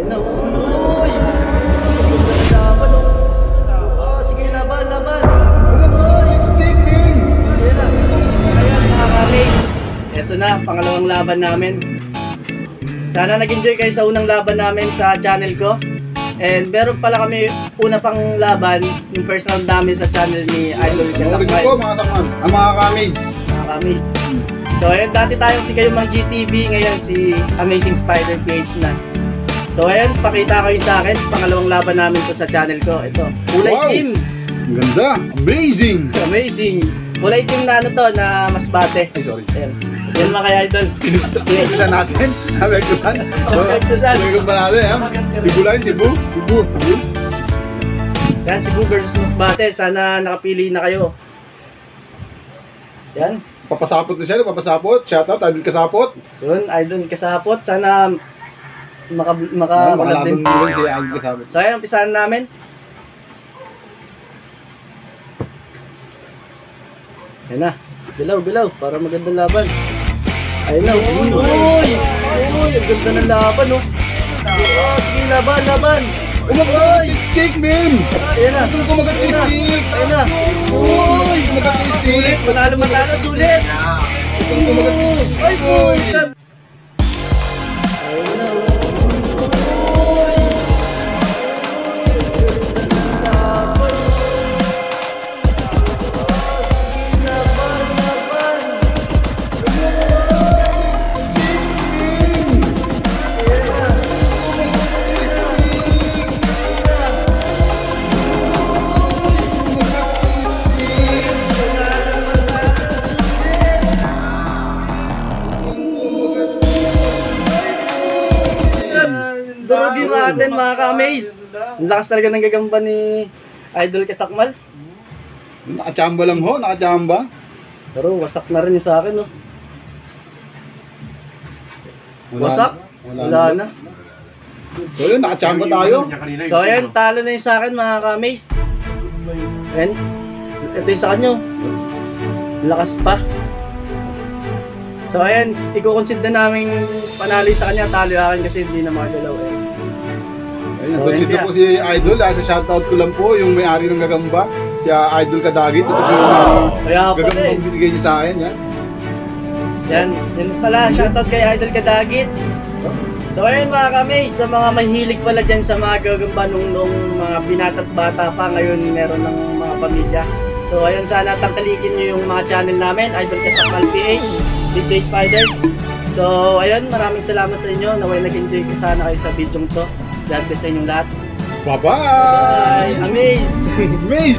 Ayun na. Uy! Laban, oh. Oh, sige, laban, laban. Mga. Ito na, pangalawang laban namin. Sana nag-enjoy kayo sa unang laban namin sa channel ko. And meron pala kami una pang laban, yung first round namin sa channel ni Idol Narinig Katakay. ko mga takman. Ang mga kamis. Mga kamis. So ayun, dati tayong si Kayumang GTV, ngayon si Amazing Spider PH na. So ayun, pakita kayo sa akin, pangalawang laban namin to sa channel ko. Ito, kulay Wow. team. Ang ganda. Amazing. Amazing. Kulay team na ano to, na mas bate. Ay, sorry. Ayan. Yan mga kaya idol. Sila natin. Sabi ko saan. Pagkagdasan. Sabi ko ba natin? Cebu lang, Cebu. Cebu. Yan, Cebu versus Masbate. Sana nakapili na kayo. Yan. Papasapot na siya, papasapot. Shoutout, Adil Kasapot. Yun, idol kasapot. Sana maka, maka, Ah, makalaban din. mo rin si Adil Kasapot. So ayan, umpisahan namin. Ayan na. Bilaw, bilaw. Para magandang laban. Ayun na. Uy! Uy! Uy! Ang ganda ng laban, oh. Oh, sige, laban, laban. Uy! Stick, man! Ayan na. Ito ko Ayan na. Uy! Mag-stick! Manalo, manalo, sulit. Ito ko mag-stick! Ay, boy! Durugin natin mga ka-amaze. Ang lakas talaga ng gagamba ni Idol Kasakmal. Nakachamba lang ho, nakachamba. Pero wasak na rin yung sa akin, no? Wala Wasak? na. Wala na. So yun, nakachamba tayo. So ayan, talo na yung sa akin mga ka-amaze. Ayan. Ito yung sa kanyo. Lakas pa. So ayan, i-consider na namin panalo sa kanya, talo yung akin kasi hindi na makagalaw eh. Ayun, So, yun po si Idol. Ah, sa shoutout ko lang po, yung may-ari ng gagamba. Si ah, Idol Kadagit. Ito po yung ah, Kaya eh. ang binigay niya sa akin. Yan. Yan, yun pala, shoutout kay Idol Kadagit. So ayun mga kami, sa mga mahilig pala dyan sa mga gagamba nung, nung mga binata't bata pa, ngayon meron ng mga pamilya. So ayun, sana tangkalikin nyo yung mga channel namin, Idol Kasakmal PH, DJ Spider. So ayun, maraming salamat sa inyo, naway nag-enjoy ka sana kayo sa video to. God bless sa inyong lahat. Bye-bye! Bye! Amaze! Amaze!